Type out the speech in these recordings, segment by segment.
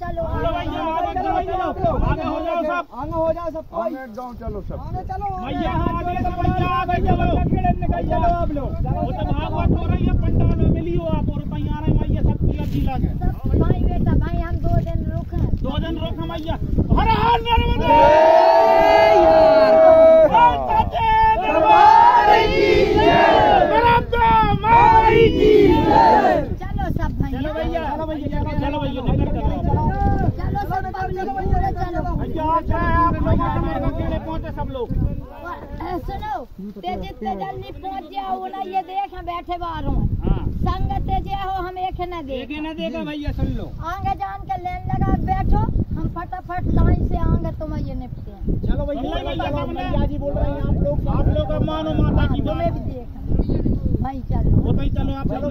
चलो आगे हो जाओ सब आगे हो जाओ सब आगे जाओ सब आगे चलो भैया आगे आगे चलो चलो आप लोग वो तो भागवत हो रही पंडाल में मिली हो आप और भैया रहे भैया सब पूरा जिला के भाई बेटा भाई हम दो दिन रुक दो दिन रुक भैया चलो सब भैया चलो भैया पहुँचे सब लोग। सुनो ते जितने जल्दी पहुँच जाओ ना ये देख हम बैठे बाहर हूँ। हाँ। संगत जे हो हम एक न देख। देखे न देगा भैया सुन लो। आगे जान के लेन लगा बैठो हम फटाफट लाइन से आगे तुम ये निपटे हैं। चलो भैया, जी बोल रहे हैं आप लोग। आप लोग अब मानो माता की तुम्हें बात। भी देख। भाई चलो। होता ही चलो आप बैठे।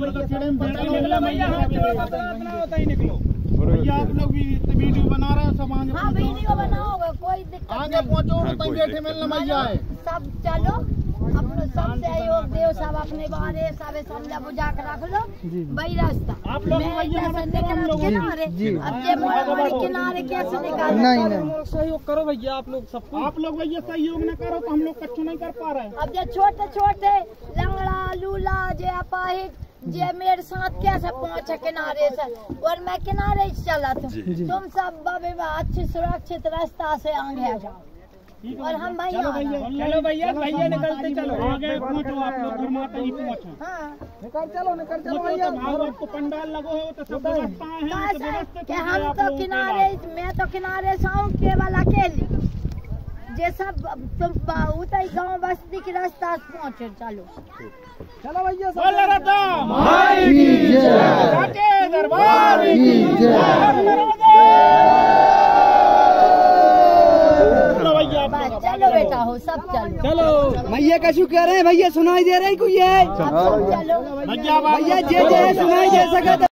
भैया भैया आप लोग भी वीडियो बना रहे हो सब आगे हाँ बनाओगे कोई दिक्कत आगे पहुंचो तो बैठे मिलना मैया है सब चलो अपनो सब सहयोग देव सब अपने बारे सब समझा बुझा के रख लो वही रास्ता। आप लोग निकल लोग किनारे। अब मोड़ किनारे कैसे निकाल? नहीं नहीं। सहयोग करो भैया आप लोग सब आप लोग भैया सहयोग न करो तो हम लोग कच्चू नहीं कर पा रहे अब जे छोटे छोटे लंगड़ा लूला जे अपाहिज जे मेरे साथ कैसे पहुँचे किनारे से? और मैं किनारे से चला था तुम सब बाबे अच्छे सुरक्षित रास्ता से आगे आ जाओ। और हम भैया चलो भैया चलो भैया भैया निकलते चलो। आगे पहुंचो आप लोग ही पहुंचो। हाँ। निकल चलो निकल चलो भैया। तो भागवत को पंडाल लगो हो तो सब व्यवस्थाएँ हैं तो कि हम तो किनारे मैं तो किनारे से आऊँ केवल अकेली। जे सब तुम गाँव बस्ती के रास्ता से पहुँचे चलो। चलो भैया माई की जय। दरबार की चलो बेटा हो सब चलो। चलो। भैया कैसे कह रहे हैं? भैया सुनाई दे रहे कोई? है भैया भैया जे जे सुनाई दे सके तो